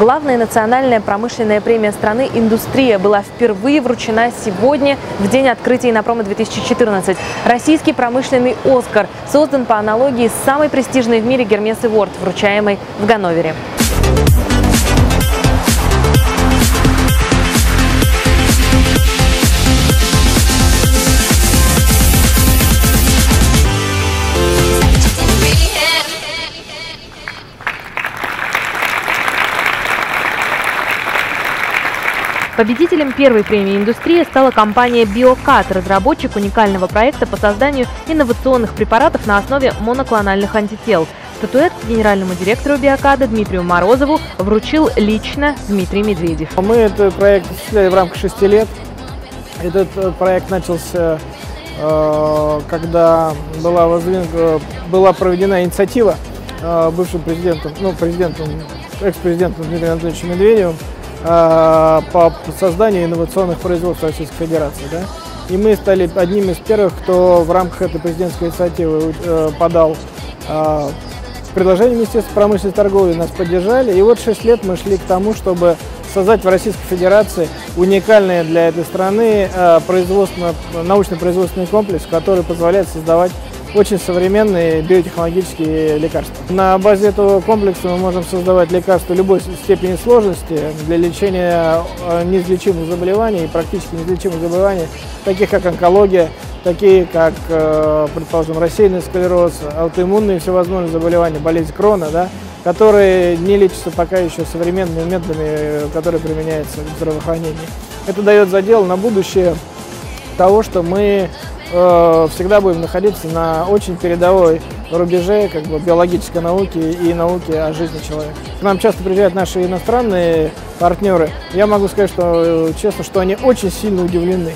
Главная национальная промышленная премия страны «Индустрия» была впервые вручена сегодня, в день открытия Инопрома-2014. Российский промышленный «Оскар» создан по аналогии с самой престижной в мире Гермес Эворд, вручаемой в Ганновере. Победителем первой премии индустрии стала компания «Биокат», разработчик уникального проекта по созданию инновационных препаратов на основе моноклональных антител. Статуэт генеральному директору «Биокада» Дмитрию Морозову вручил лично Дмитрий Медведев. Мы этот проект осуществляли в рамках шести лет. Этот э, проект начался, э, когда была, воздвинута, была проведена инициатива э, бывшим президентом, ну, президентом, экс-президентом Дмитрием Анатольевичем Медведевым по созданию инновационных производств Российской Федерации. Да? И мы стали одним из первых, кто в рамках этой президентской инициативы э, подал а, предложение Министерства промышленности и торговли, нас поддержали. И вот 6 лет мы шли к тому, чтобы создать в Российской Федерации уникальный для этой страны э, производственно, научно-производственный комплекс, который позволяет создавать очень современные биотехнологические лекарства. На базе этого комплекса мы можем создавать лекарства любой степени сложности для лечения э, неизлечимых заболеваний практически неизлечимых заболеваний, таких как онкология, такие как, э, предположим, рассеянный склероз, аутоиммунные всевозможные заболевания, болезнь Крона, да, которые не лечатся пока еще современными методами, которые применяются в здравоохранении. Это дает задел на будущее того, что мы э, всегда будем находиться на очень передовой рубеже как бы, биологической науки и науки о жизни человека. К нам часто приезжают наши иностранные партнеры. Я могу сказать, что э, честно, что они очень сильно удивлены,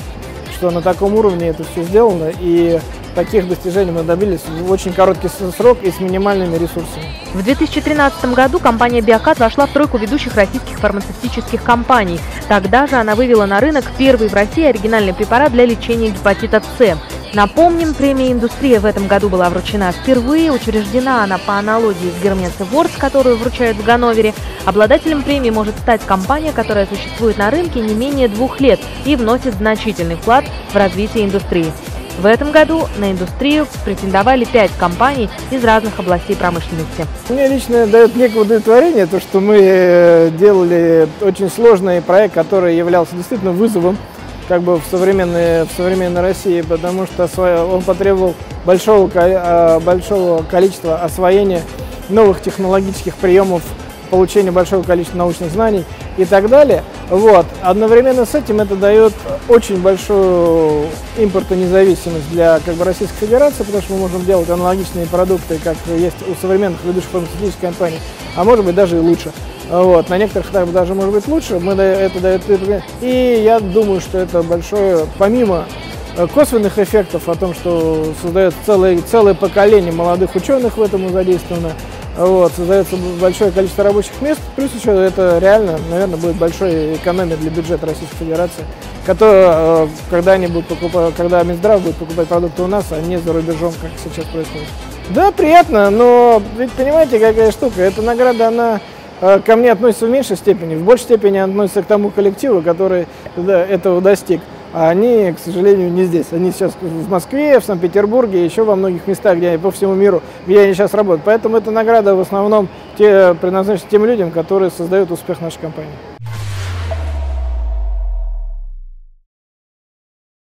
что на таком уровне это все сделано. И таких достижений мы добились в очень короткий срок и с минимальными ресурсами. В 2013 году компания «Биокат» вошла в тройку ведущих российских фармацевтических компаний. Тогда же она вывела на рынок первый в России оригинальный препарат для лечения гепатита С. Напомним, премия «Индустрия» в этом году была вручена впервые. Учреждена она по аналогии с Гермес Awards, которую вручают в Ганновере. Обладателем премии может стать компания, которая существует на рынке не менее двух лет и вносит значительный вклад в развитие индустрии. В этом году на индустрию претендовали пять компаний из разных областей промышленности. Мне лично дает некое удовлетворение то, что мы э, делали очень сложный проект, который являлся действительно вызовом как бы в современной, в современной России, потому что он потребовал большого, э, большого количества освоения новых технологических приемов, получения большого количества научных знаний и так далее. Вот. Одновременно с этим это дает очень большую импортонезависимость для как бы, Российской Федерации, потому что мы можем делать аналогичные продукты, как есть у современных ведущих фармацевтических компаний, а может быть даже и лучше. Вот. На некоторых этапах даже может быть лучше. Мы это дает и я думаю, что это большое, помимо э, косвенных эффектов о том, что создает целое, целое поколение молодых ученых в этом задействовано, вот, создается большое количество рабочих мест, плюс еще это реально, наверное, будет большой экономия для бюджета Российской Федерации, которая, э, когда они будут покупать, когда Минздрав будет покупать продукты у нас, а не за рубежом, как сейчас происходит. Да, приятно, но ведь понимаете, какая штука, эта награда, она э, ко мне относится в меньшей степени, в большей степени относится к тому коллективу, который этого достиг. А они, к сожалению, не здесь. Они сейчас в Москве, в Санкт-Петербурге, еще во многих местах, где по всему миру, где они сейчас работают. Поэтому эта награда в основном те, предназначена тем людям, которые создают успех нашей компании.